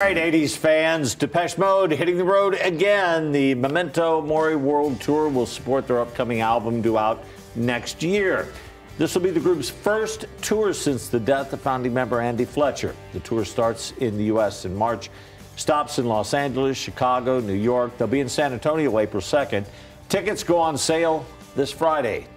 All right, 80s fans, Depeche Mode hitting the road again. The Memento Mori World Tour will support their upcoming album due out next year. This will be the group's first tour since the death of founding member Andy Fletcher. The tour starts in the U.S. in March, stops in Los Angeles, Chicago, New York. They'll be in San Antonio April 2nd. Tickets go on sale this Friday.